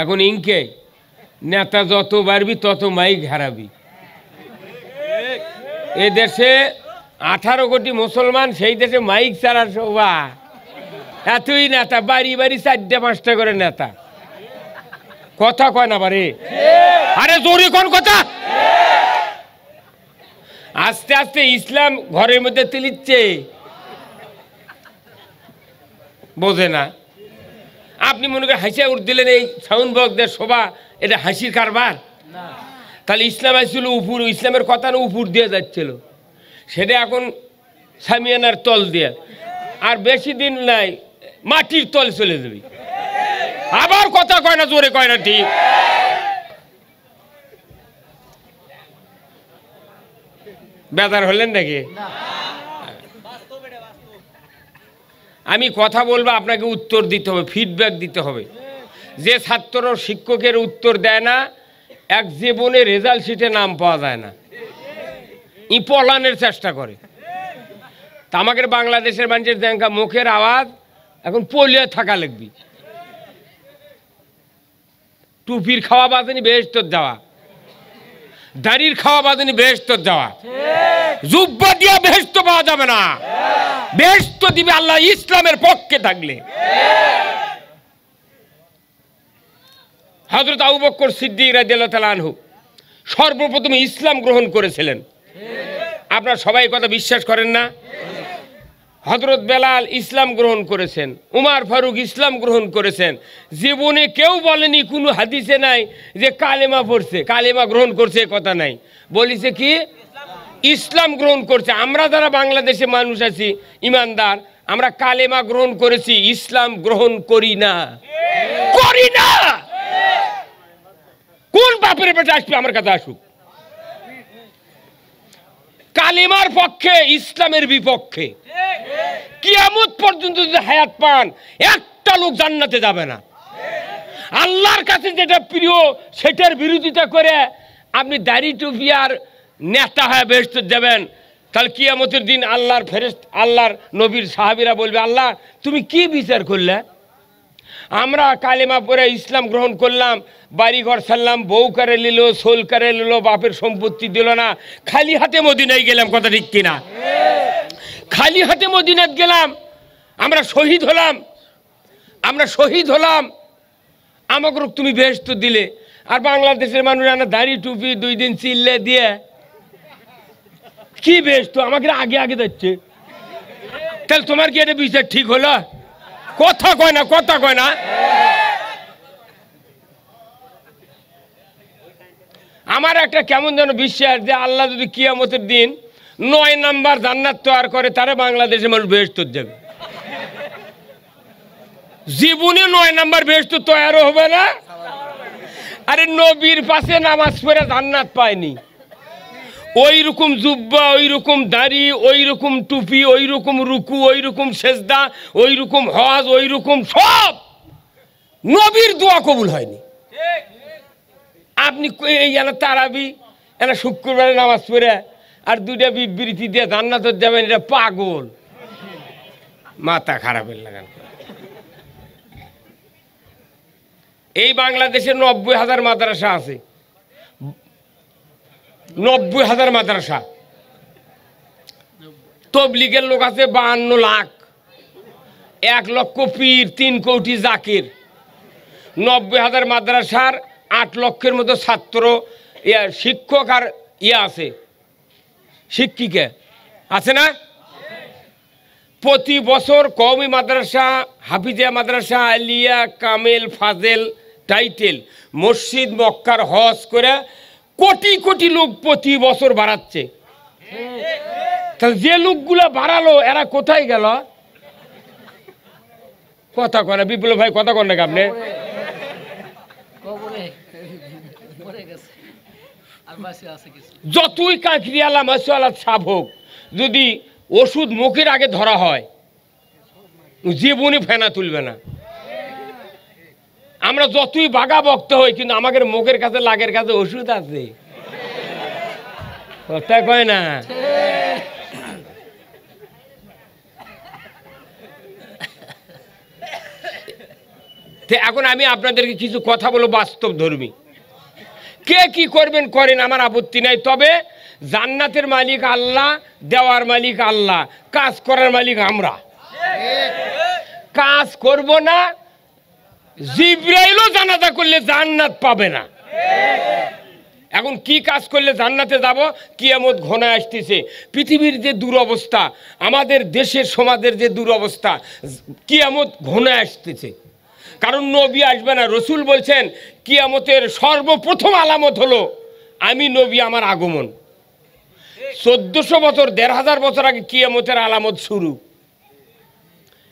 এখন ইনকে নেতা যত বাড়বি, তত মাইক হারাবি। এ দেশে আঠারো কোটি মুসলমান, সেই দেশে মাইক ছাড়া শোভা। এতই নেতা, বাড়ি বাড়ি চারটে, পাঁচটা করে নেতা। কথা কয় না বারে আরে জোরে কোন কথা? আস্তে আস্তে ইসলাম ঘরের মধ্যে তিলিচ্ছে। বোঝে না। আপনি মনে করেন হাসিয়া উঠ দিলেন এই সাউন্ড বক্সদের শোভা এটা হাসির কারবার? তাহলে ইসলাম আসছিল উপর ইসলামের কথা না উপর দিয়ে যাচ্ছিল। সেটা এখন সামিয়ানার তল দিয়ে। আর বেশি দিন নাই মাটির তল চলে যাবে। আবার কথা কয় না জোরে কয় না ঠিক। বেদার হলেন নাকি? আমি কথা বলব, আপনাকে উত্তর দিতে হবে ফিডব্যাক দিতে হবে। যে ছাত্র শিক্ষকের উত্তর দেয় না, এক জীবনে রেজাল্ট শিটে নাম পাওয়া যায় না। ই পলানের চেষ্টা করে। তা আমাদের বাংলাদেশের মানুষের দেখা মুখের আওয়াজ, এখন পলিয়ে থাকা লাগবি। টুপির খাওয়া বাদনি বেহেস্তর যাওয়া। দাড়ির খাওয়া বাদনি বেহেস্তর যাওয়া। জুব্বা দিয়া বেহেস্ত পাওয়া যাবে না। বেহেস্ত দিবে আল্লাহ ইসলামের পক্ষে থাকলে। হজরত আবু বক্কর সিদ্দিক আনহু সর্বপ্রথম ইসলাম গ্রহণ করেছিলেন। আপনারা সবাই কথা বিশ্বাস করেন না? হজরত বেলাল ইসলাম গ্রহণ করেছেন, উমার ফারুক ইসলাম গ্রহণ করেছেন। জীবনে কেউ বলেনি, কোনো হাদিসে নাই যে কালেমা পড়ছে, কালেমা গ্রহণ করছে কথা নাই। বলিছে কি? ইসলাম গ্রহণ করছে। আমরা যারা বাংলাদেশে মানুষ আছি, ইমানদার, আমরা কালেমা গ্রহণ করেছি, ইসলাম গ্রহণ করি না। করি না! কোন বাপের পেটে আসবে আমার কাছে আসুক? কালিমার পক্ষে, ইসলামের বিপক্ষে। কিয়ামত পর্যন্ত যদি হায়াত পান, একটা লোক জান্নাতে যাবে না। আল্লাহর কাছে যেটা প্রিয়, সেটার বিরোধিতা করে আপনি দাড়ি টুপি আর নেতা হয়ে বেহস্ত দেবেন। তাহলে কিয়ামতের দিন আল্লাহর ফেরেস্ত আল্লাহর নবীর সাহাবিরা বলবে, আল্লাহ, তুমি কি বিচার করলে? আমরা কালেমা পরে ইসলাম গ্রহণ করলাম বাড়ি ঘর সারলাম বউ করে নিল সোল করে নিল, বাপের সম্পত্তি দিল না। খালি হাতে মদিনায় গেলাম, কথা ঠিক কিনা? খালি হাতে মদিনাত গেলাম, আমরা শহীদ হলাম, আমরা শহীদ হলাম। আমাকে তুমি বেহস্ত দিলে। আর বাংলাদেশের মানুষ আনা দাড়ি টুপি দুই দিন চিল্লে দিয়ে কি বেশ তো, আমাকে আগে আগে যাচ্ছে তাহলে তোমার কি এটা বিচার ঠিক হলো? কথা কয় না, কথা কয় না। আমার একটা কেমন যেন বিশ্বাস যে আল্লাহ যদি কিয়ামতের দিন নয় নাম্বার জান্নাত তৈরি করে তারা বাংলাদেশের মানুষ বেহস্ত যাবে জীবনে নয় নাম্বার বেহস্ত তৈরি হবে না। আরে নবীর পাশে নামাজ পড়ে জান্নাত পায়নি। ওই রকম জুব্বা ওই রকম দাড়ি ওই রকম টুপি ওই রকম রুকু ওই রকম সেজদা ওই রকম হজ ওই রকম সব নবীর দোয়া কবুল হয়নি। আপনি এই তারাবি এনা শুক্রবারে নামাজ পড়ে, আর দুইটা বিবৃতি দিয়ে জান্নাত যাবেন, এটা পাগল। মাথা খারাপের লাগান। এই বাংলাদেশে নব্বই হাজার মাদ্রাসা আছে। নব্বই হাজার মাদ্রাসা। তবলিগের লোক আছে বাহান্ন লাখ। এক লক্ষ পীর, তিন কোটি জাকির। নব্বই হাজার মাদ্রাসার আট লক্ষের মতো ছাত্র শিক্ষক আর ইয়ে আছে। শিক্ষিকা। আছে না? প্রতি বছর কওমি মাদ্রাসা, হাফিজিয়া মাদ্রাসা, আলিয়া, কামেল, ফাজেল, টাইটেল, মসজিদ, মক্কার হজ করে কোটি কোটি লোক প্রতি বছর বাড়াচ্ছে। তাহলে যে লোকগুলা বাড়ালো এরা কোথায় গেল? কথা কয় না বিপ্লব ভাই কথা কন নাকি আপনি? যতই কাঁকড়ি আলা মাসুয়ালা সাপ হোক যদি ওষুধ মুখের আগে ধরা হয় জীবনে ফেনা তুলবে না। আমরা যতই বাঘা বক্ত হই, কিন্তু আমাদের মুখের কাছে লাগের কাছে ওষুধ আছে। কথা কয় না? এখন আমি আপনাদেরকে কিছু কথা বলব বাস্তব ধর্মী। কে কি করবেন করেন আমার আপত্তি নাই, তবে জান্নাতের মালিক আল্লাহ, দেওয়ার মালিক আল্লাহ, কাজ করার মালিক আমরা। কাজ করব না জিব্রাইলও জানাজা করলে জান্নাত পাবে না। এখন কি কাজ করলে জান্নাতে যাব? কিয়ামত ঘনায় আসতেছে। পৃথিবীর যে দুরবস্থা, আমাদের দেশের সমাজের যে দুরবস্থা, কিয়ামত ঘনায় আসতেছে। কারণ নবী আসবে না, রসুল বলছেন, কিয়ামতের সর্বপ্রথম আলামত হলো, আমি নবী আমার আগমন। চোদ্দশো বছর, দেড় হাজার বছর আগে কিয়ামতের আলামত শুরু।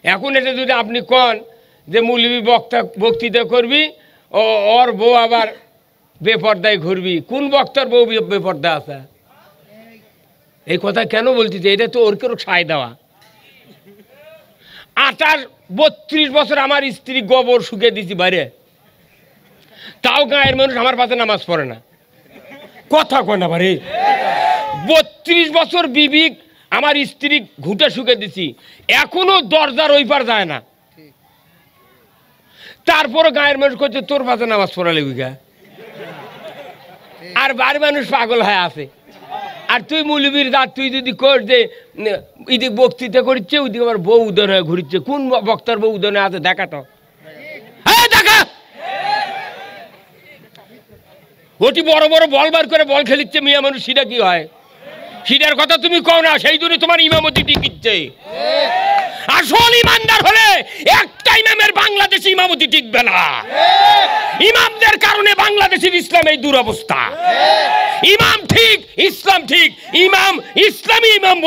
এখন এটা যদি আপনি কন যে মৌলবী বক্তা বক্তৃতা করবি, ও ওর বউ আবার বেপর্দায় ঘুরবি। কোন বক্তার বউ বেপর্দা আছে? এই কথা কেন বলতেছে এটা তো ওর কেউ সায় দেওয়া। আটার বত্রিশ বছর আমার স্ত্রী গোবর শুকিয়ে দিছি বাইরে। তাও গায়ের মানুষ আমার পাশে নামাজ পড়ে না। কথা কয় না বারে বত্রিশ বছর বিবিক আমার স্ত্রী ঘুটে শুকে দিছি। এখনও দরজার ওই পার যায় না। তারপরে গায়ের মানুষ করছে, তোর পাশে নামাজ পড়ালে গা। আর বাড়ি মানুষ পাগল হয়ে আছে। আর তুই মুলবির দাঁত, তুই যদি কর যে ইদিক বক্তৃতা করছে ওইদিকে আবার বউ উদয় হয়ে ঘুরছে। কোন বক্তার বউ উদয় আছে, দেখা তো। দেখা! বড় বড় বল বার করে বল খেলিচ্ছে মিয়া মানুষ, সেটা কি হয়? সেটার কথা তুমি কও না, সেই জন্য তোমার ইমামতি টিকিচ্ছে আসল ইমানদার হলে একটা ইমামের বাংলাদেশে ইমামতি টিকবে না। ইমামদের কারণে বাংলাদেশের ইসলাম এই দুরবস্থা। ইমাম ঠিক, ইসলাম ঠিক, ইমাম ইসলামী ইমাম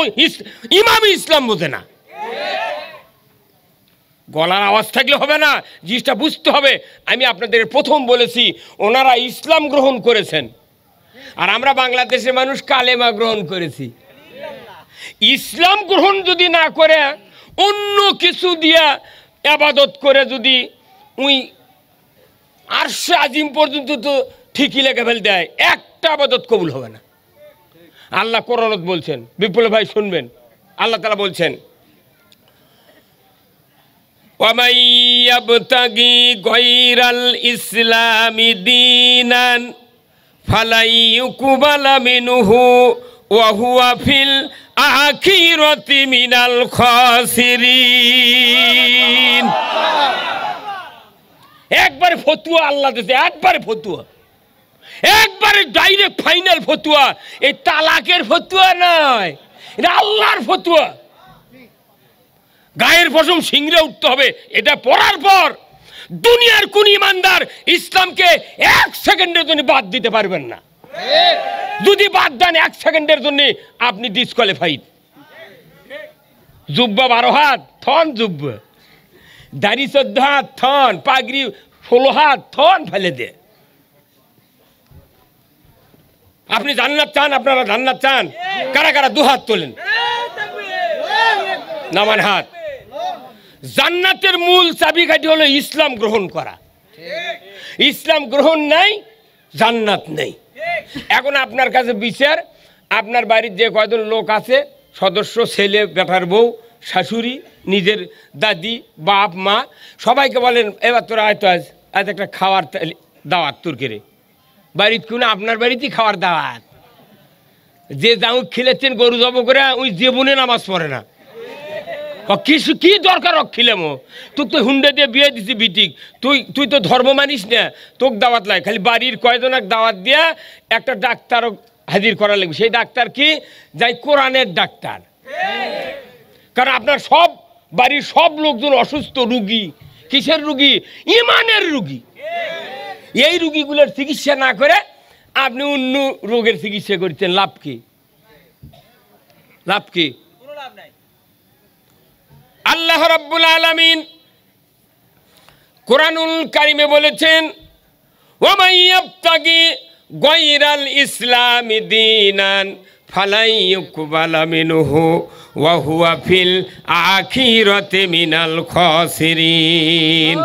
ইমামই ইসলাম বোঝে না। গলার আওয়াজ থাকলে হবে না, জিনিসটা বুঝতে হবে। আমি আপনাদের প্রথম বলেছি, ওনারা ইসলাম গ্রহণ করেছেন। আর আমরা বাংলাদেশের মানুষ কালেমা গ্রহণ করেছি। ইসলাম গ্রহণ যদি না করে অন্য কিছু দিয়া আবাদত করে যদি উই আরশে আজিম পর্যন্ত তো ঠিকই লেখা ফেল দেয়, একটা আবাদত কবুল হবে না। আল্লাহ করণত বলছেন বিপুল ভাই শুনবেন, আল্লাহ তালা বলছেন ওয়ামাইয়াবতাগি গৈরাল ফালাই ইউকুবালা মিনুহু ওয়াহুয়া ফিল আখিরতি মিনাল খসিরি একবারে ফতুয়া আল্লাহ দিতে একবারে ফতুয়া। একবারে ডাইরেক্ট ফাইনাল ফতুয়া। এই তালাকের ফতুয়া নয়, এটা আল্লাহর ফতুয়া। গায়ের পশম সিংড়ে উঠতে হবে, এটা পড়ার পর। দুনিয়ার কোন ইমানদার ইসলামকে এক সেকেন্ডে জন্য বাদ দিতে পারবেন না। যদি বাদ দেন এক সেকেন্ডের জন্য আপনি ডিসকোয়ালিফাইড জুব্বা বারো হাত, থন জুব্ব। দাড়ি চোদ্দ হাত, থন। পাগড়ি ষোলো হাত, থন ফেলে দে। আপনি জান্নাত চান, আপনারা জান্নাত চান। কারা কারা দু হাত তোলেন? নামান হাত। জান্নাতের মূল চাবিকাঠি হলো ইসলাম গ্রহণ করা। ইসলাম গ্রহণ নাই, জান্নাত নেই। এখন আপনার কাছে বিচার, আপনার বাড়ির যে কয়জন লোক আছে, সদস্য, ছেলে, বেটার বউ, শাশুড়ি, নিজের দাদি, বাপ, মা, সবাইকে বলেন, এবার তোরা আয় তো আজ আজ একটা খাওয়ার দাওয়াত তোর কেড়ে বাড়িতে কোনো আপনার বাড়িতেই খাওয়ার দাওয়াত। যে যাও খেলেছেন, গরু জব করে, ওই জীবনে নামাজ পড়ে না। কিছু কি দরকার রক্ষিলে মো? তোক তো হুন্ডে দিয়ে বিয়ে দিছি বিটিক। তুই তুই তো ধর্ম মানিস না। তোক দাওয়াত লাগে খালি বাড়ির কয়জনক দাওয়াত দিয়া একটা ডাক্তার হাজির করা লাগবে। সেই ডাক্তার কি? যাই কোরআনের ডাক্তার। কারণ আপনার সব, বাড়ির সব লোকজন অসুস্থ রুগী। কিসের রুগী? ইমানের রুগী। এই রুগীগুলোর চিকিৎসা না করে আপনি অন্য রোগের চিকিৎসা করছেন লাভ কি? লাভ কি? আল্লাহ রাব্বুল আলামিন কোরআনুল কারিমে বলেছেন ওমাই ইয়াবতাগি গায়রাল ইসলামি দীনান ফালাই ইউকবালা মিনহু ওয়া হুয়া ফিল আখিরাতি মিনাল খাসিরিন।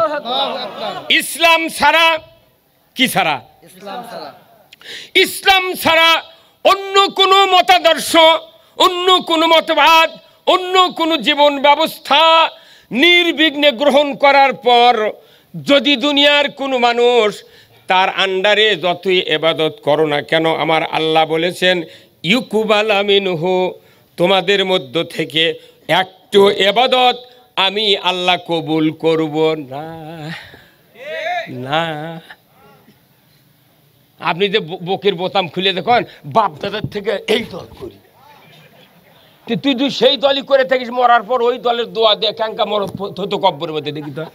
ইসলাম ছাড়া কি ছাড়া। ইসলাম ছাড়া অন্য কোনো মতাদর্শ অন্য কোনো মতবাদ অন্য কোনো জীবন ব্যবস্থা নির্বিঘ্নে গ্রহণ করার পর যদি দুনিয়ার কোনো মানুষ তার আন্ডারে যতই এবাদত করো না কেন, আমার আল্লাহ বলেছেন, ইউকুবাল আমিনহু, তোমাদের মধ্য থেকে একটু এবাদত আমি আল্লাহ কবুল করব না। না। আপনি যে বকের বোতাম খুলে দেখুন, বাপ দাদার থেকে এই দল করি। তুই তুই সেই দলই করে থাকিস, মরার পর ওই দলের দোয়া দিয়ে ক্যাঙ্কা মর হতো কব্বরের মধ্যে, দেখি তো।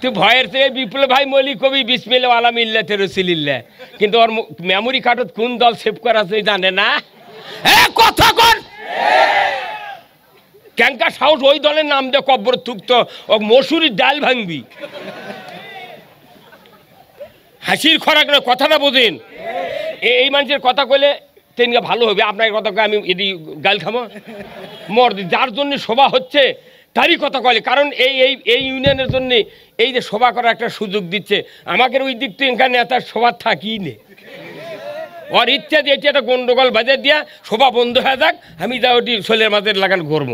তুই ভয়ের থেকে বিপ্লব ভাই মলি কবি বিসমিল্লা আলাম ইল্লা তেরসিল্লা কিন্তু ওর মেমোরি কার্ডত কোন দল সেভ করা আছে জানে না? এ, কথা কর! ক্যাঙ্কা সাহস, ওই দলের নাম দিয়ে কব্বর থুকতো, ও মসুরির ডাল ভাঙবি। হাসির খরাক না কথাটা বোঝেন। এই মানুষের কথা কইলে তেনকে ভালো হবে আপনার কথা আমি এদি গাল খামো মর, যার জন্য সভা হচ্ছে, তারই কথা কলে কারণ এই এই এই ইউনিয়নের জন্য এই যে সভা করার একটা সুযোগ দিচ্ছে আমাকে ওই দিক থেকে এখানে এত সভা থাকি নে। ওর ইচ্ছা দিয়ে এটি একটা গন্ডগোল বাজার দিয়া সভা বন্ধ হয়ে যাক, আমি যা ওটি শোলের মাঝে লাগান করব।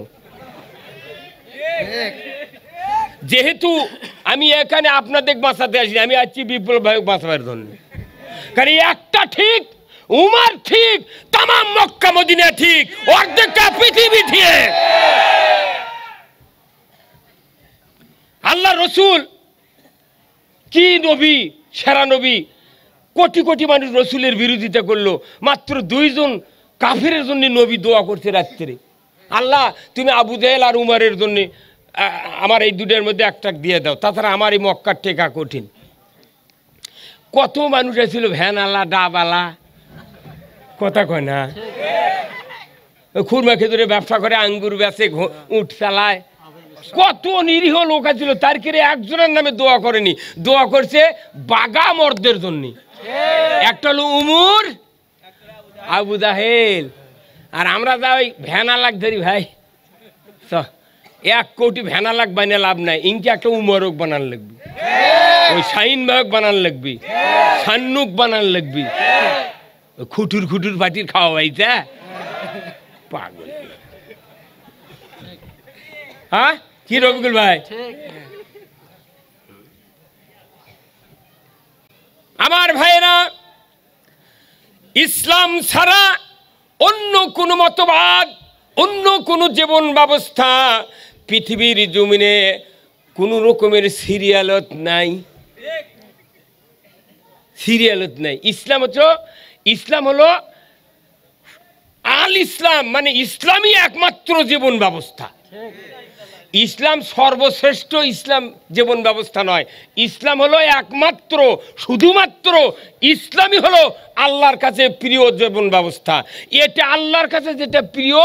যেহেতু আমি এখানে আপনাদের বাঁচাতে আসিনি, আমি আসছি বিপ্লব ভাই বাঁচাবার জন্য। কারণ একটা ঠিক উমার ঠিক তাম মক্কা, মদিনা ঠিক, অর্ধেকটা পৃথিবী ঠিক। আল্লাহ রসুল, কি নবী, সেরা নবী? কোটি কোটি মানুষ রসুলের বিরোধিতা করল, মাত্র দুইজন কাফিরের জন্য নবী দোয়া করছে রাত্রে। আল্লাহ, তুমি আবু জাহেল আর উমারের জন্য আমার এই দুটোর মধ্যে একটা দিয়ে দাও, তাছাড়া আমার এই মক্কার টেকা কঠিন। কত মানুষ ছিল ভ্যানালা ডাবালা কথা কয় না? খুরমা খেজুরে ব্যবসা করে, আঙ্গুর বেচে উট চালায়। কত নিরীহ লোক ছিল তার কেড়ে একজনের নামে দোয়া করেনি? দোয়া করছে বাগা মর্দের জন্য। একটা হলো উমর, আবু জাহেল। আর আমরা যা ওই ভ্যানা লাগ ধরি, ভাই। এক কোটি ভ্যানা লাগ বানিয়ে লাভ নাই। ইনকে একটা উমরক বানান লাগবি। ওই শাইন বাহক বানান লাগবি। সান্নুক বানান লাগবি। খুটুর খুটুর পাটির খাওয়া ভাইটা পাগল হ্যাঁ? কি রবিকুল ভাই? আমার ভাইয়েরা, ইসলাম ছাড়া অন্য কোনো মতবাদ, অন্য কোনো জীবন ব্যবস্থা পৃথিবীর জমিনে কোনো রকমের সিরিয়ালত নাই। সিরিয়ালত নাই। ইসলাম হচ্ছে ইসলাম হলো আল ইসলাম মানে ইসলামই একমাত্র জীবন ব্যবস্থা। ইসলাম সর্বশ্রেষ্ঠ ইসলাম জীবন ব্যবস্থা নয়। ইসলাম হলো একমাত্র, শুধুমাত্র ইসলামই হলো আল্লাহর কাছে প্রিয় জীবন ব্যবস্থা। এটা আল্লাহর কাছে যেটা প্রিয়,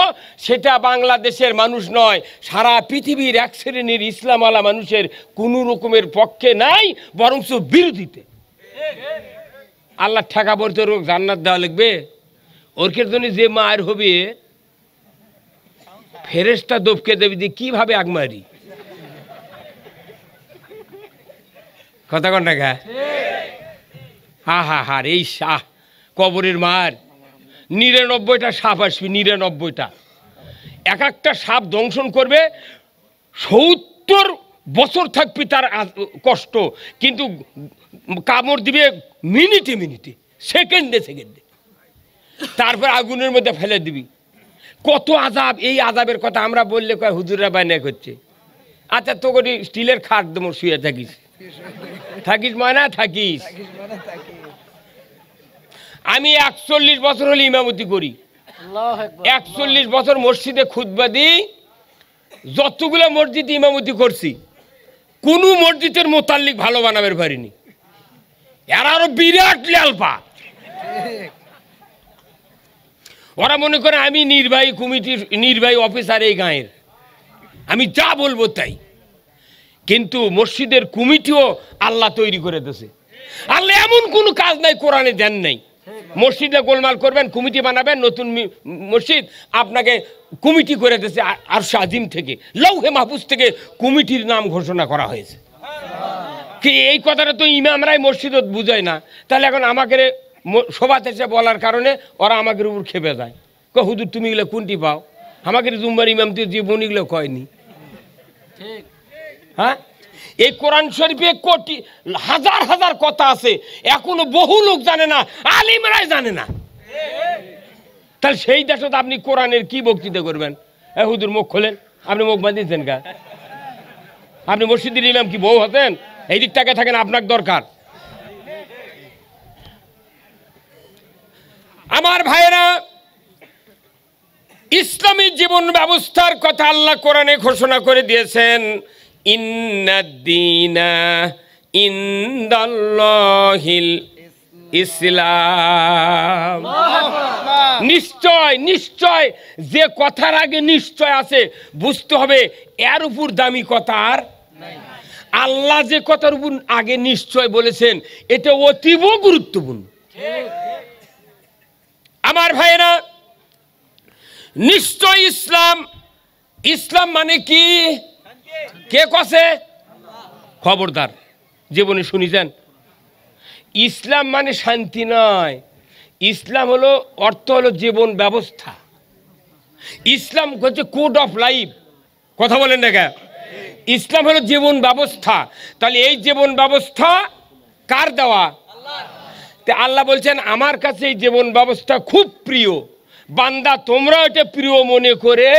সেটা বাংলাদেশের মানুষ নয়। সারা পৃথিবীর এক শ্রেণির ইসলামওয়ালা মানুষের কোনো রকমের পক্ষে নাই, বরঞ্চ বিরোধীতে। আল্লাহ ঠেকা পড়তে ওর জান্নাত দেওয়া লাগবে ওরকের জন্য যে মায়ের হবে? ফেরেস্তা দবকে দেবে যে কীভাবে আগ মারি? কথা কন টাকা হা হা হা এই শাহ কবরের মার। নিরানব্বইটা সাপ আসবে, নিরানব্বইটা। এক একটা সাপ দংশন করবে, সত্তর বছর থাকবি তার কষ্ট। কিন্তু কামড় দিবে মিনিটে মিনিটে সেকেন্ডে সেকেন্ডে। তারপর আগুনের মধ্যে ফেলে দিবি। কত আজাব এই আজাবের কথা আমরা বললে কয় হুজুরা বায়না করছে। আচ্ছা তো করি স্টিলের খাট দেবো শুয়ে থাকিস। থাকিস ময়না থাকিস। আমি একচল্লিশ বছর হলে ইমামতি করি। একচল্লিশ বছর মসজিদে খুতবা দিই যতগুলো মসজিদ ইমামতি করছি কোনো মসজিদের মোতাল্লিক ভালো বানাবের পারিনি। এরা আরও বিরাট ওরা মনে করে আমি নির্বাহী কমিটির, নির্বাহী অফিসার এই গাঁয়ের। আমি যা বলব তাই। কিন্তু মসজিদের কমিটিও আল্লাহ তৈরি করে দিয়েছে। আল্লাহ এমন কোনো কাজ নাই, কোরআনে দেন নাই। মসজিদে গোলমাল করবেন, কমিটি বানাবেন, নতুন মসজিদ আপনাকে কমিটি করে দিয়েছে আর আজিম থেকে, লৌহে মাহফুজ থেকে কমিটির নাম ঘোষণা করা হয়েছে। কি এই কথাটা তো ইমামরাই মসজিদত বুঝায় না। তাহলে এখন আমাকে সভাতে এসে বলার কারণে ওরা আমাকে উপর খেপে যায়। ক হুদুর তুমি এগুলো কোনটি পাও? আমাকে জুম্বার ইমাম তুই জীবন এগুলো কয়নি। হ্যাঁ? এই কোরআন শরীফে কোটি হাজার হাজার কথা আছে। এখনও বহু লোক জানে না আলিমরাই জানে না। তাহলে সেই দেশে আপনি কোরআনের কি বক্তৃতা করবেন? এ হুজুর মুখ খোলেন। আপনি মুখ বাঁধিয়েছেন কা? আপনি মসজিদের ইমাম কি বউ হতেন? এই দিকটাকে থাকেন, আপনার দরকার। আমার ভাইয়েরা, ইসলামী জীবন ব্যবস্থার কথা আল্লাহ কোরআনে ঘোষণা করে দিয়েছেন ইন্নাদ্দিনা ইন্দাল্লাহিল ইসলাম। নিশ্চয় নিশ্চয়, যে কথার আগে নিশ্চয় আছে, বুঝতে হবে এর উপর দামি কথা আর আল্লাহ যে কথার উপর আগে নিশ্চয় বলেছেন, এটা অতীব গুরুত্বপূর্ণ। আমার ভাইয়েরা, নিশ্চয় ইসলাম ইসলাম মানে কি? কে কসে খবরদার। জীবনে শুনিছেন? ইসলাম মানে শান্তি নয়। ইসলাম হলো, অর্থ হলো জীবন ব্যবস্থা। ইসলাম হচ্ছে কোড অফ লাইফ কথা বলেন না ইসলাম হলো জীবন ব্যবস্থা। তাহলে এই জীবন ব্যবস্থা কার দেওয়া? আল্লাহ বলছেন, আমার কাছে এই জীবন ব্যবস্থা খুব প্রিয়। বান্দা, তোমরা এটা প্রিয় মনে করে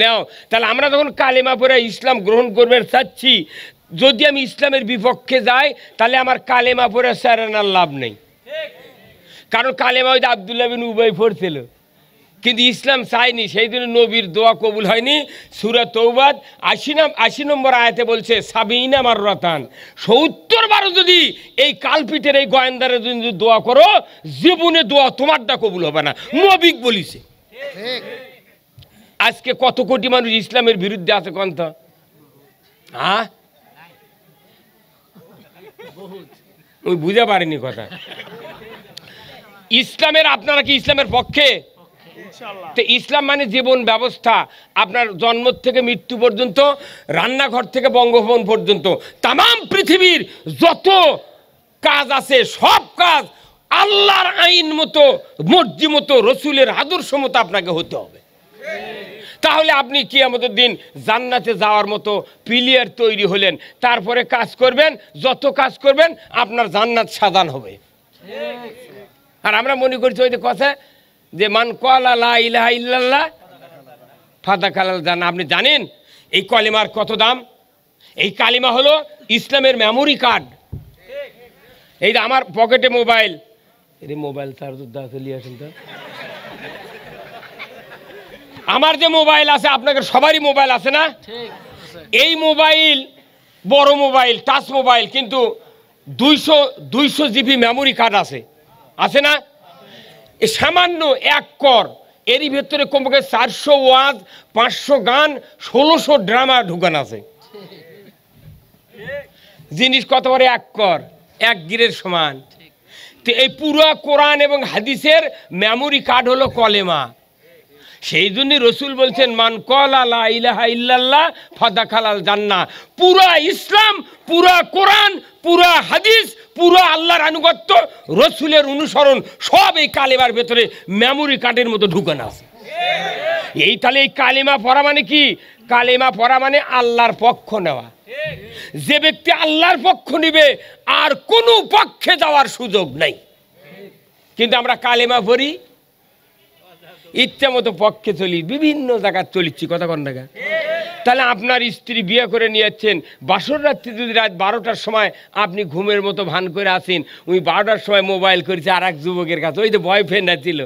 নাও। তাহলে আমরা যখন কালেমা পরে ইসলাম গ্রহণ করবে চাচ্ছি, যদি আমি ইসলামের বিপক্ষে যাই, তাহলে আমার কালেমা পরে স্যারানার লাভ নেই। কারণ কালেমা ওই আবদুল্লাহ বিন উবাই পড়ছিল। কিন্তু ইসলাম চায়নি সেই দিন নবীর দোয়া কবুল হয়নি। সুরা তৌবাদ আশি নাম আশি নম্বর আয়াতে বলছে সাবিনা মার রতান সত্তর বারো যদি এই কালপিটের এই গোয়েন্দারে যদি দোয়া করো জীবনে দোয়া তোমারটা কবুল হবে না। নবিক বলিছে। আজকে কত কোটি মানুষ ইসলামের বিরুদ্ধে আছে কন্ত? হ্যাঁ ওই বুঝতে পারিনি কথা। ইসলামের আপনারা কি ইসলামের পক্ষে? তো ইসলাম মানে জীবন ব্যবস্থা আপনার জন্ম থেকে মৃত্যু পর্যন্ত রান্নাঘর থেকে বঙ্গভবন পর্যন্ত। তাম পৃথিবীর যত কাজ আছে সব কাজ আল্লাহর আইন মতো মর্জি মতো রসুলের আদর্শ মতো আপনাকে হতে হবে। তাহলে আপনি কি আমাদের দিন জান্নাতে যাওয়ার মতো প্লেয়ার তৈরি হলেন তারপরে কাজ করবেন যত কাজ করবেন আপনার জান্নাত সাজান হবে। আর আমরা মনে করছি ওই যে কথা যে মান কলা ফাদা কালাল জান আপনি জানেন এই কলিমার কত দাম? এই কালিমা হলো ইসলামের মেমোরি কার্ড এই আমার পকেটে মোবাইল এই মোবাইল তার আমার যে মোবাইল আছে আপনাদের সবারই মোবাইল আছে না? এই মোবাইল বড় মোবাইল টাচ মোবাইল কিন্তু দুইশো দুইশো জিবি মেমোরি কার্ড আছে। আছে না? সামান্য এক কর। এরই ভেতরে কমপক্ষে চারশো ওয়াজ, পাঁচশো গান, ষোলোশো ড্রামা ঢুকান আছে। জিনিস কত বড় এক কর, এক গিরের সমান। তো এই পুরো কোরআন এবং হাদিসের মেমোরি কার্ড হলো কলেমা। সেই জন্যই রসুল বলছেন, মান কল আলা ইলাহা ইল্লাল্লাহ ফাদা খালাল জান্না পুরা ইসলাম, পুরা কোরআন পুরা হাদিস, পুরা আল্লাহর আনুগত্য, রসুলের অনুসরণ, সব এই কালেমার ভেতরে মেমোরি কার্ডের মতো ঢুকানো আছে। এই তাহলে এই কালেমা পড়া মানে কি? কালেমা পড়া মানে আল্লাহর পক্ষ নেওয়া। যে ব্যক্তি আল্লাহর পক্ষ নিবে, আর কোনো পক্ষে যাওয়ার সুযোগ নাই। কিন্তু আমরা কালেমা পড়ি, ইচ্ছা মতো পক্ষে চলি, বিভিন্ন জায়গায় চলিচ্ছি, কথা কন দেখা তাহলে আপনার স্ত্রী বিয়ে করে নিয়ে যাচ্ছেন। বাসর রাত্রি যদি রাত বারোটার সময় আপনি ঘুমের মতো ভান করে আসেন উনি বারোটার সময় মোবাইল করেছে আর এক যুবকের কাছে, ওই যে বয়ফ্রেন্ড ছিল।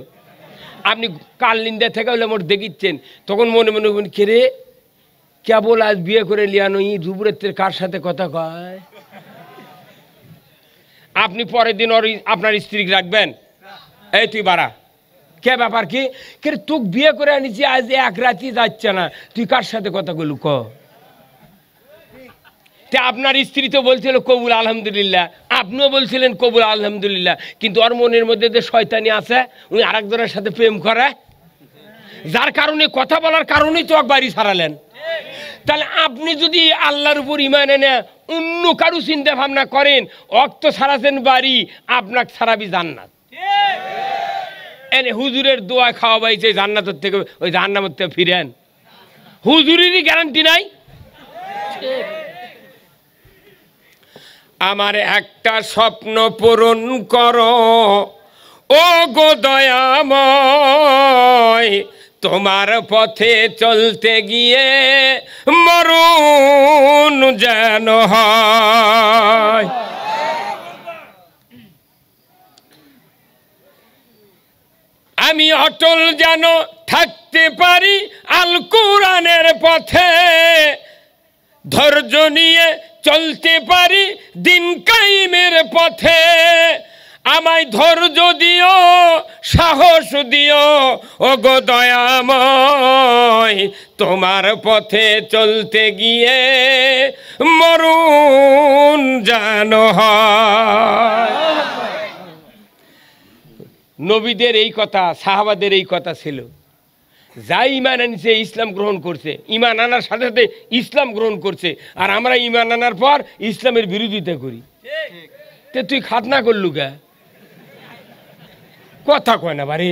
আপনি কাল নিন্দা থেকে হলে মোট দেখিচ্ছেন, তখন মনে মনে বলুন কে রে? কেবল আজ বিয়ে করে লিয়ানো ই যুবরাত্রের কার সাথে কথা কয়? আপনি পরের দিন ওর আপনার স্ত্রীকে রাখবেন। এই তুই বাড়া। কে ব্যাপার কি? কে তোকে বিয়ে করে আনিছি, আজ এক রাতি যাচ্ছে না। তুই কার সাথে কথা বলু ক? আপনার স্ত্রী তো বলছিল, কবুল, আলহামদুলিল্লাহ। আপনিও বলছিলেন, কবুল, আলহামদুলিল্লাহ। কিন্তু ওর মনের মধ্যে যে শয়তানি আছে, উনি আরেকজনের সাথে প্রেম করে। যার কারণে, কথা বলার কারণেই তো বাড়ি ছাড়ালেন। তাহলে আপনি যদি আল্লাহর উপর ইমান এনে অন্য কারু চিন্তা ভাবনা করেন অক্ত ছাড়াছেন বাড়ি, আপনাকে ছাড়াবি জান্নাত। এনে হুজুরের দোয়া খাওয়া বাইছে জান্নাতের থেকে, ওই জান্নাতের থেকে ফিরেন। হুজুরেরই গ্যারান্টি নাই। আমার একটা স্বপ্ন পূরণ করো। ও গো দয়াময়, তোমার পথে চলতে গিয়ে মরুন যেন হয়। আমি অটল যেন থাকতে পারি আল কোরআনের পথে। ধৈর্য নিয়ে চলতে পারি দিন কাইমের পথে। আমায় ধৈর্য দিও, সাহস দিও ও গো দয়াময়। তোমার পথে চলতে গিয়ে মরুন যেন হয়। নবীদের এই কথা, সাহাবাদের এই কথা ছিল। যা ইমান আনছে, ইসলাম গ্রহণ করছে। ইমান আনার সাথে সাথে ইসলাম গ্রহণ করছে। আর আমরা ইমান আনার পর ইসলামের বিরোধিতা করি। তে তুই খাতনা করলু গা? কথা কয় না বাড়ি।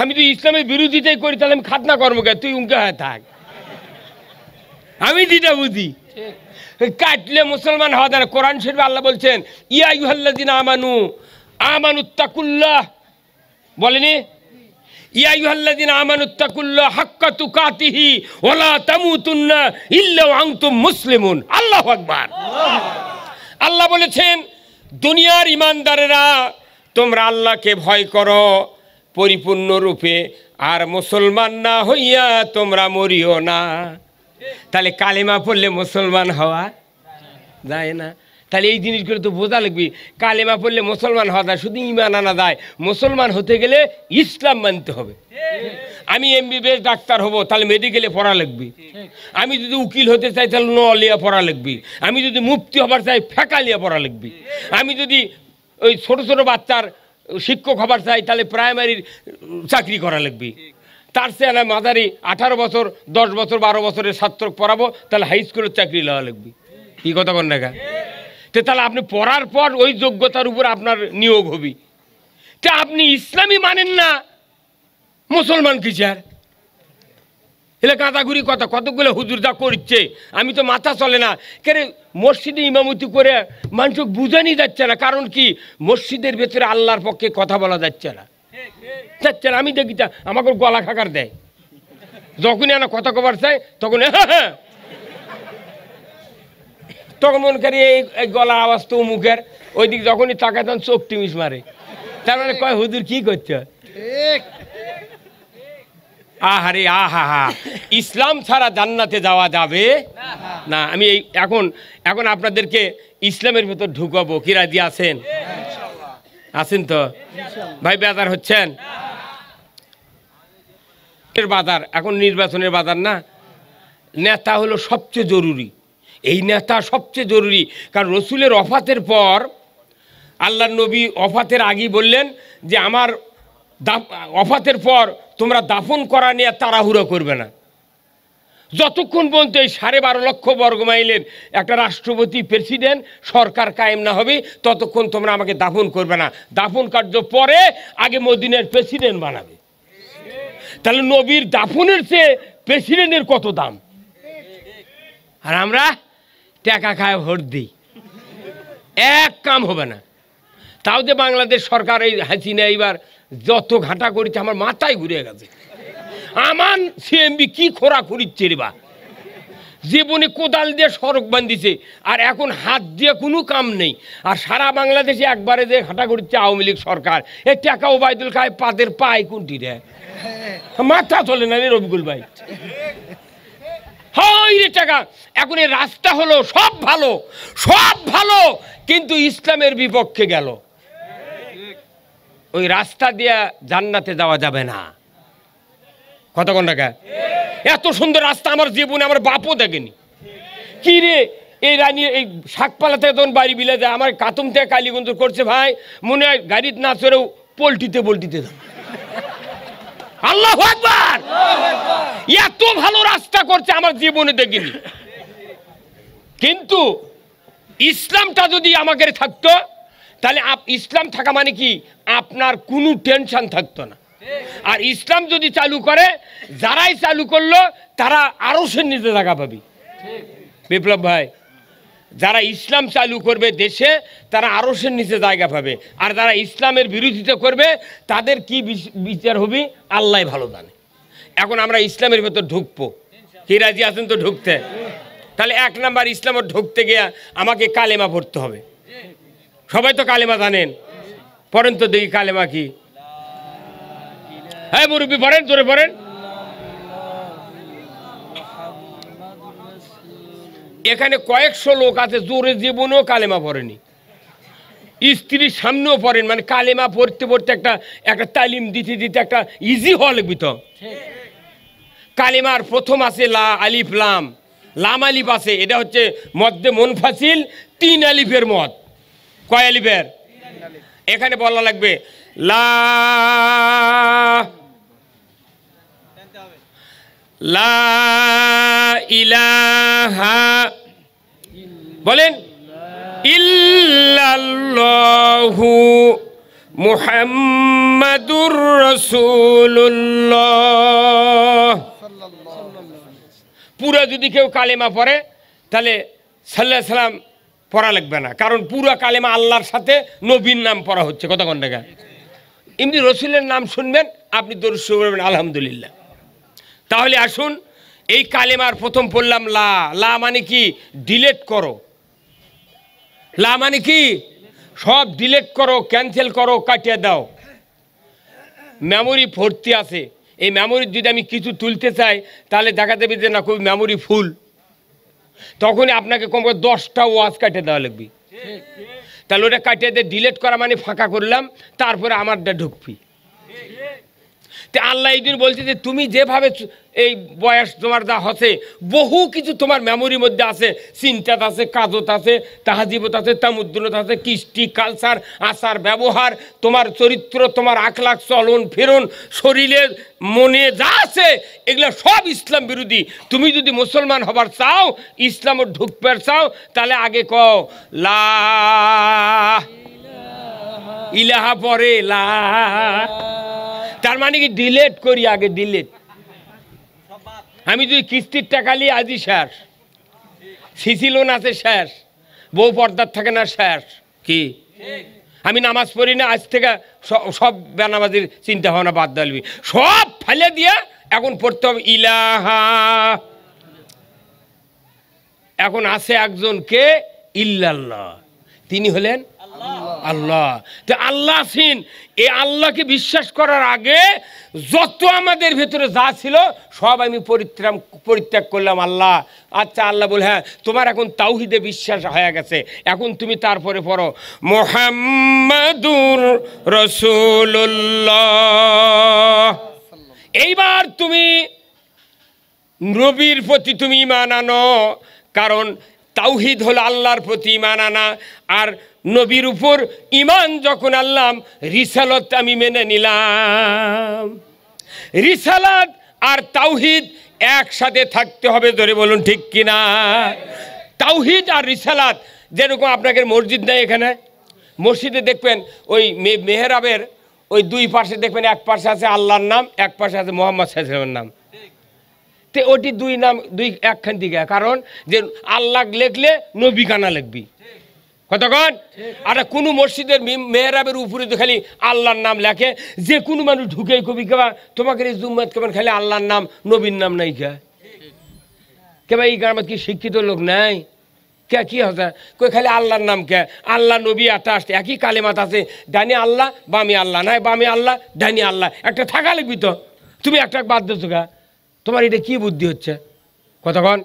আমি তো ইসলামের বিরোধিতাই করি, তাহলে আমি খাতনা করব কে তুই উনকে হয়ে থাক। আমি দিটা বুঝি, কাটলে মুসলমান হওয়া না। কোরআন শরীফে আল্লাহ বলছেন, ইয়া ইউহাল্লাদিন আমানু আমানুত্তাকুল্লাহ। বলেনি? আমানুত্তাকুল্লাহ তুকাতিহি আনতুম মুসলিমুন। আল্লাহু আল্লাহ বলেছেন, দুনিয়ার ইমানদারেরা, তোমরা আল্লাহকে ভয় করো পরিপূর্ণ রূপে আর মুসলমান না হইয়া তোমরা মরিও না। তাহলে কালেমা পড়লে মুসলমান হওয়া যায় না। তাহলে এই জিনিসগুলো তো বোঝা লাগবে। কালেমা পড়লে মুসলমান হওয়া যায়, শুধু ইমান আনা যায়। মুসলমান হতে গেলে ইসলাম মানতে হবে। আমি এমবিবিএস ডাক্তার হব, তাহলে মেডিকেলে পড়া লাগবে। আমি যদি উকিল হতে চাই, তাহলে নলিয়া পড়া লাগবে। আমি যদি মুক্তি হবার চাই ফেকালিয়া পড়া লাগবে। আমি যদি ওই ছোট ছোট বাচ্চার শিক্ষক হবার চাই, তাহলে প্রাইমারির চাকরি করা লাগবে। তার চেয়ে না মাদারি আঠারো বছর, দশ বছর, বারো বছরের ছাত্র পড়াবো, তাহলে হাই স্কুলের চাকরি লওয়া লাগবে। কি কথা কন দেখা তো তাহলে আপনি পড়ার পর ওই যোগ্যতার উপর আপনার নিয়োগ হবি। তা আপনি ইসলামই মানেন না। মুসলমান কি স্যার? এলে কাঁদাগুড়ি কথা, কতগুলো হুজুর যা করছে, আমি তো মাথা চলে না। কেন মসজিদে ইমামতি করে মানুষ বুঝানি যাচ্ছে না, কারণ কি? মসজিদের ভেতরে আল্লাহর পক্ষে কথা বলা যাচ্ছে না। যাচ্ছে না, আমি দেখি আমাকে গলা খাকার দেয়। যখনই আনা কথা কবার চাই তখন হ্যাঁ হ্যাঁ। তখন মনে করি এই গলার আওয়াজ তো মুখের ওই দিক যখনই তাকায় তখন চোখ টিমিস মারে। তার মানে কয় হুজুর কি করছ? আহারে আহা হা। ইসলাম ছাড়া জান্নাতে যাওয়া যাবে? না আমি এই এখন এখন আপনাদেরকে ইসলামের ভেতর ঢুকাবো। কি রাজি আছেন? আছেন তো? ভাই বেদার হচ্ছেন? এর বাজার এখন নির্বাচনের বাজার না? নেতা হলো সবচেয়ে জরুরি। এই নেতা সবচেয়ে জরুরি। কারণ রসুলের অফাতের পর আল্লাহ নবী অফাতের আগেই বললেন যে, আমার অফাতের পর তোমরা দাফন করা নিয়ে তাড়াহুড়ো করবে না। যতক্ষণ পর্যন্ত এই সাড়ে বারো লক্ষ বর্গ মাইলের একটা রাষ্ট্রপতি প্রেসিডেন্ট সরকার কায়েম না হবে, ততক্ষণ তোমরা আমাকে দাফন করবে না। দাফন কার্য পরে আগে মদিনের প্রেসিডেন্ট বানাবে। তাহলে নবীর দাফনের চেয়ে প্রেসিডেন্টের কত দাম? আর আমরা টাকা খায় ভোট দিই। এক কাম হবে না। তাও যে বাংলাদেশ সরকার এই হাসিনা এইবার যত ঘাটা করেছে, আমার মাথায় ঘুরে গেছে। আমার সিএমবি কি খোরা করিচ্ছে রে বা? জীবনে কোদাল দিয়ে সড়ক বান্ধিছে আর এখন হাত দিয়ে কোনো কাম নেই। আর সারা বাংলাদেশে একবারে যে ঘাটা করছে আওয়ামী লীগ সরকার, এ টাকা ওবায়দুল খায় পাদের পায় কোনটি রে? মাথা চলে না রে রবিকুল ভাই? হয় রে টাকা এখন এই রাস্তা হলো সব ভালো সব ভালো, কিন্তু ইসলামের বিপক্ষে গেল। ওই রাস্তা দিয়ে জান্নাতে যাওয়া যাবে না। কতক্ষণ টাকা এত সুন্দর রাস্তা আমার জীবনে আমার বাপও দেখেনি। কি রে? এই রানী, এই শাকপালা থেকে তখন বাড়ি বিলে যায়, আমার কাতুম থেকে কালীগঞ্জ করছে, ভাই, মনে হয় গাড়িতে না চড়েও পোলটিতে পোলটিতে যাবে। আল্লাহ একবার এত ভালো রাস্তা করছে, আমার জীবনে দেখিনি। কিন্তু ইসলামটা যদি আমাকে থাকতো, তাহলে ইসলাম থাকা মানে কি? আপনার কোনো টেনশন থাকতো না। আর ইসলাম যদি চালু করে, যারাই চালু করল, তারা আরও সে নিতে জায়গা পাবি। বিপ্লব ভাই যারা ইসলাম চালু করবে দেশে, তারা আরসের নিচে জায়গা পাবে। আর যারা ইসলামের বিরোধিতা করবে, তাদের কি বিচ- বিচার হবে? আল্লাহ ভালো জানে। এখন আমরা ইসলামের ভেতর ঢুকবো। কি রাজি আছেন তো ঢুকতে? তাহলে এক নাম্বার ইসলামে ঢুকতে গিয়ে আমাকে কালেমা পড়তে হবে। সবাই তো কালেমা জানেন। পড়েন তো দেখি কালেমা কি। হ্যাঁ মুরব্বী, পড়েন, জোরে পড়েন। এখানে কয়েকশো লোক আছে, জোরে জীবনেও কালেমা পড়েনি। স্ত্রীর সামনেও পড়েন মানে কালেমা পড়তে পড়তে একটা একটা তালিম দিতে দিতে একটা ইজি হওয়া লাগবি কালিমার প্রথম আছে লা আলিফ লাম। লাম আলিফ আছে, এটা হচ্ছে মধ্যে মনফাসিল, তিন আলিফের মত কয় আলিফের? এখানে বলা লাগবে, লা লা ইলাহা বলেন, ইল্লাল্লাহু মুহাম্মাদুর রাসূলুল্লাহ। পুরো যদি কেউ কালেমা পড়ে, তাহলে সাল্লাহ সাল্লাম পড়া লাগবে না। কারণ পুরো কালেমা আল্লাহর সাথে নবীর নাম পড়া হচ্ছে। কত ঘণ্টা এমনি রসুলের নাম শুনবেন, আপনি দরুদ আলহামদুলিল্লাহ। তাহলে আসুন, এই কালেমার প্রথম পড়লাম লা। লা মানে কি? ডিলেট করো। লা মানে কি? সব ডিলেট করো ক্যান্সেল করো, কাটিয়ে দাও। মেমোরি ভর্তি আছে। এই মেমোরির যদি আমি কিছু তুলতে চাই, তাহলে দেখা যাবে যে না খুব মেমোরি ফুল তখনই আপনাকে কম করে দশটা ওয়াজ কাটিয়ে দেওয়া লাগবে। তাহলে ওটা কাটিয়ে দিয়ে ডিলেট করা মানে ফাঁকা করলাম, তারপরে আমারটা ঢুকবি। আল্লাহ দিন বলছে যে তুমি যেভাবে এই বয়স তোমার যা হচ্ছে, বহু কিছু তোমার মেমোরির মধ্যে আছে। চিন্তাত আছে, কাজত আছে, তাহাজিবত আছে তামুদ্দুলত আছে, কৃষ্টি কালচার আচার, ব্যবহার, তোমার চরিত্র, তোমার আখলাখ, চলন, ফেরন শরীরের মনে যা আছে, এগুলো সব ইসলাম বিরোধী। তুমি যদি মুসলমান হবার চাও ইসলামে ঢুকবার চাও, তাহলে আগে কও, লা ইলাহা পরে, লা তার মানে কি ডিলেট করি আগে ডিলেট আমি যদি কিস্তির টাকা নিয়ে আজই শেষ। সিসি লোন আছে, শেষ। বউ পর্দার থাকে না, শেষ। কি? আমি নামাজ পড়ি না, আজ থেকে সব বেনামাজির চিন্তা ভাবনা বাদ দিবি। সব ফেলে দিয়ে এখন পড়তে হবে ইলাহা। এখন আছে একজন কে? ইল্লাল্লাহ। তিনি হলেন আল্লাহ। তো আল্লাহ আছেন। এই আল্লাহকে বিশ্বাস করার আগে যত আমাদের ভেতরে যা ছিল, সব আমি পরিত্রাম পরিত্যাগ করলাম আল্লাহ। আচ্ছা আল্লাহ বলে হ্যাঁ তোমার এখন তাওহিদে বিশ্বাস হয়ে গেছে। এখন তুমি তারপরে পড়ো, মোহাম্মদুর রসুল্লাহ এইবার তুমি নবীর প্রতি তুমি ইমান আনো, কারণ তাওহিদ হলো আল্লাহর প্রতি ইমান আনা, আর নবীর উপর ইমান যখন আনলাম, রিসালত আমি মেনে নিলাম। রিসালাত আর তাওহিদ একসাথে থাকতে হবে, ধরে বলুন ঠিক কিনা? তাওহিদ আর রিসালাত যেরকম আপনাকে মসজিদ নেই এখানে, মসজিদে দেখবেন ওই মেহরাবের ওই দুই পাশে দেখবেন এক পাশে আছে আল্লাহর নাম, এক পাশে আছে মোহাম্মদ সাল্লামের নাম। তে ওটি দুই নাম, দুই একখান দিকে, কারণ যে আল্লাহ লেখলে নবী কানা লিখবি। কতক্ষণ? আর কোনো মসজিদের মেহরাবের উপরে তো খালি আল্লাহর নাম লেখে। যে কোনো মানুষ ঢুকে কবি কেবা তোমাকে এই জুম্মাত কেমন খালি আল্লাহর নাম, নবীর নাম নাই কে? কেবা এই গ্রামে কি শিক্ষিত লোক নাই? কে, কি হচ্ছে? কই খালি আল্লাহর নাম কে? আল্লাহ, নবী একটা আসছে একই কালে কালেমাত আছে, ডানি আল্লাহ, বামি আল্লাহ নাই, বামি আল্লাহ, ডানি আল্লাহ একটা থাকা লিখবি তো। তুমি একটা বাদ দিচ্ছ তোমার এটা কি বুদ্ধি হচ্ছে? কতক্ষণ?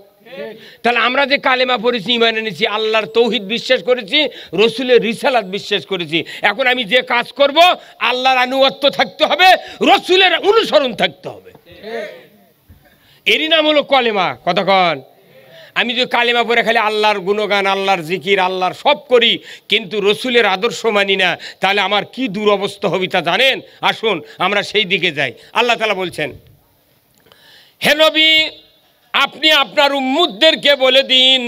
তাহলে আমরা যে কালেমা পড়েছি ইমান এনেছি, আল্লাহর তৌহিদ বিশ্বাস করেছি, রসুলের রিসালাত বিশ্বাস করেছি। এখন আমি যে কাজ করব, আল্লাহর আনুগত্য থাকতে হবে, রসুলের অনুসরণ থাকতে হবে। এরই নাম হলো কলেমা কতক্ষণ আমি যদি কালেমা পরে খালি আল্লাহর গুণগান, আল্লাহর জিকির, আল্লাহর সব করি, কিন্তু রসুলের আদর্শ মানি না, তাহলে আমার কি দুরবস্থা হবে তা জানেন? আসুন, আমরা সেই দিকে যাই। আল্লাহ তালা বলছেন, হে নবী আপনি আপনার উম্মুদদেরকে বলে দিন,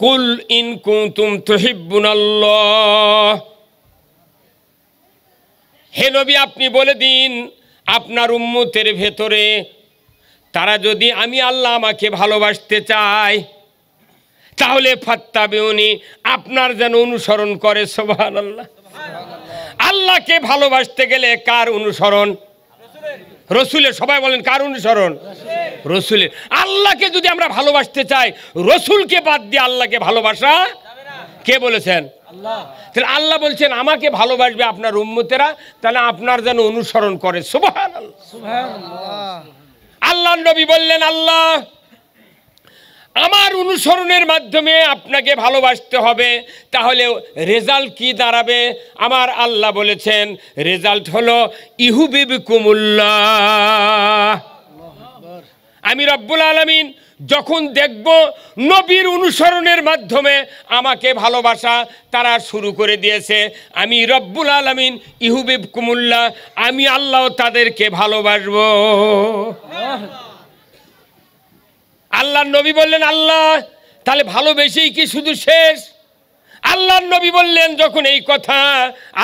কুল ইন কুতুম তুহিব্বুন আল্লাহ হে নবী, আপনি বলে দিন, আপনার উম্মতের ভেতরে তারা যদি আমি আল্লাহ আমাকে ভালোবাসতে চায়, তাহলে ফাত্তাবিউনি, আপনার যেন অনুসরণ করে সোভান আল্লাহ আল্লাহকে ভালোবাসতে গেলে কার অনুসরণ? রসুলের সবাই বলেন কার অনুসরণ? রসুলের আল্লাহকে যদি আমরা ভালোবাসতে চাই রসুলকে বাদ দিয়ে আল্লাহকে ভালোবাসা? কে বলেছেন? তাহলে আল্লাহ বলছেন আমাকে ভালোবাসবে আপনার উম্মতেরা তাহলে আপনার যেন অনুসরণ করে। সুবাহ আল্লাহ নবী বললেন আল্লাহ আমার অনুসরণের মাধ্যমে আপনাকে ভালোবাসতে হবে। তাহলে রেজাল্ট কি দাঁড়াবে? আমার আল্লাহ বলেছেন, রেজাল্ট হলো ইহুবিব কুমুল্লাহ আমি রব্বুল আলমিন যখন দেখব নবীর অনুসরণের মাধ্যমে আমাকে ভালোবাসা তারা শুরু করে দিয়েছে, আমি রব্বুল আলমিন ইহুবিব কুমুল্লা আমি আল্লাহ তাদেরকে ভালোবাসবো। আল্লাহর নবী বললেন, আল্লাহ, তাহলে ভালোবেসেই কি শুধু শেষ? আল্লাহর নবী বললেন, যখন এই কথা,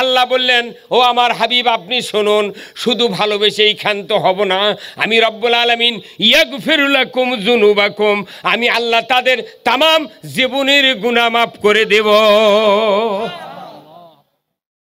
আল্লাহ বললেন, ও আমার হাবিব, আপনি শুনুন, শুধু ভালোবেসেই ক্ষান্ত হব না। আমি রব্বুল আলমিন ইয়াক ফিরুলাকুম জুনুবাকুম আমি আল্লাহ তাদের তামাম জীবনের গুণামাপ করে দেব।